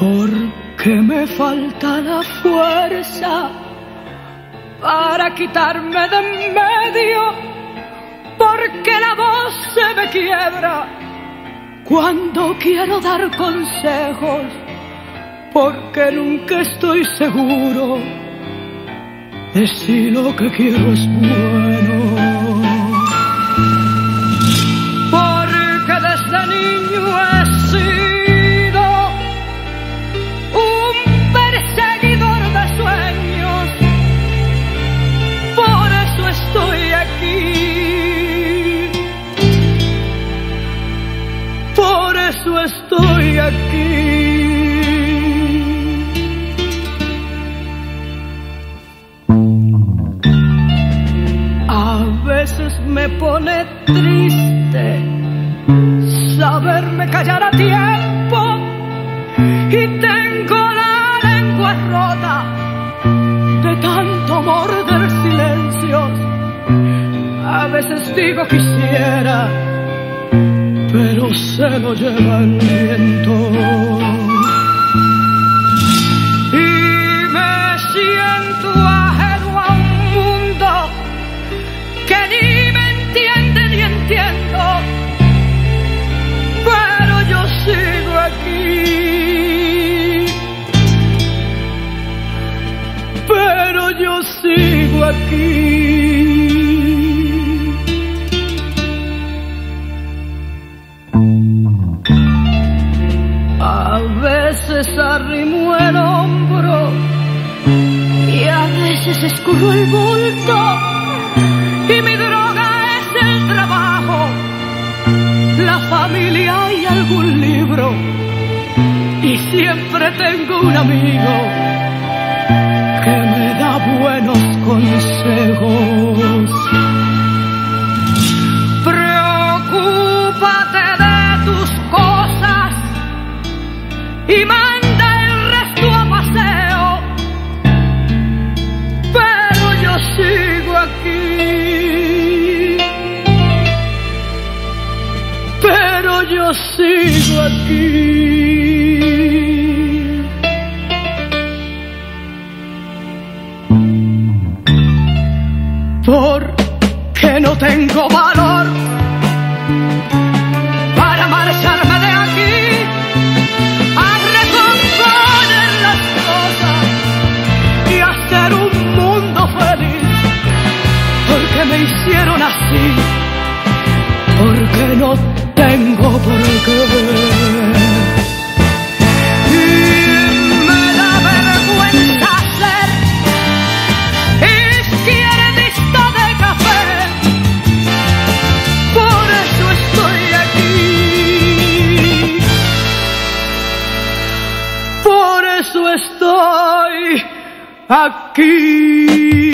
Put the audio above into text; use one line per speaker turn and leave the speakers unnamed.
porque me falta la fuerza para quitarme de en medio, porque la voz se me quiebra cuando quiero dar consejos, porque nunca estoy seguro de si lo que quiero es bueno. Eso estoy aquí. A veces me pone triste saberme callar a tiempo y tengo la lengua rota de tanto morder silencios. A veces digo quisiera, pero se lo lleva el viento. Y me siento ajeno a un mundo que ni me entiende ni entiendo, pero yo sigo aquí, pero yo sigo aquí. Arrimo el hombro. Y a veces escurro el bulto. Y mi droga es el trabajo, la familia y algún libro. Y siempre tengo un amigo sigo aquí. Porque no tengo valor para marcharme de aquí a recomponer las cosas y hacer un mundo feliz, porque me hicieron así, porque no aquí.